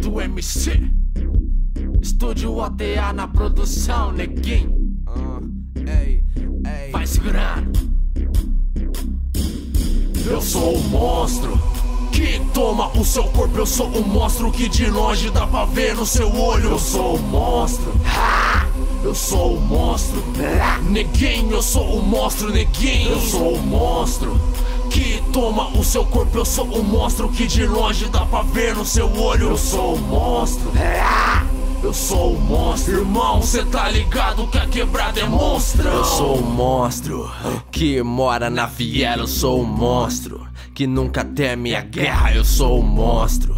do MC. Estúdio OTA na produção, neguinho. Ei. Vai segurando. Eu sou o monstro que toma o seu corpo. Eu sou o monstro que de longe dá pra ver no seu olho. Eu sou o monstro. Ha! Eu sou o monstro. Neguinho, eu sou o monstro, neguinho. Eu sou o monstro toma o seu corpo. Eu sou o monstro que de longe dá pra ver no seu olho. Eu sou o monstro. Eu sou o monstro, irmão, cê tá ligado que a quebrada é monstro Eu sou o monstro que mora na viela, eu sou o monstro que nunca teme a guerra, eu sou o monstro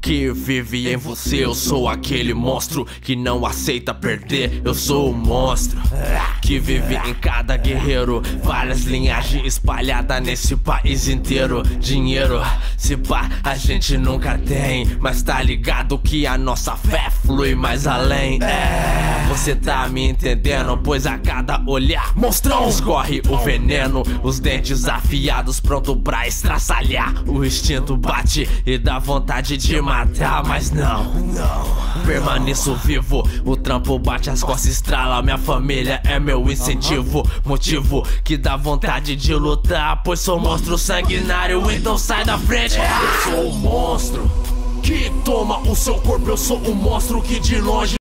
que vive em você. Eu sou aquele monstro que não aceita perder. Eu sou o monstro que vive em cada guerreiro. Várias linhagens espalhadas nesse país inteiro. Dinheiro, se pá, a gente nunca tem. Mas tá ligado que a nossa fé flui mais além. É, você tá me entendendo? Pois a cada olhar, monstrão, escorre o veneno. Os dentes afiados, pronto pra estraçalhar. O instinto bate e dá vontade de matar mas não, não. Permaneço vivo, o trampo bate, as costas estrala. Minha família é meu incentivo, motivo que dá vontade de lutar. Pois sou monstro sanguinário, então sai da frente. Eu sou o monstro que toma o seu corpo. Eu sou o monstro que de longe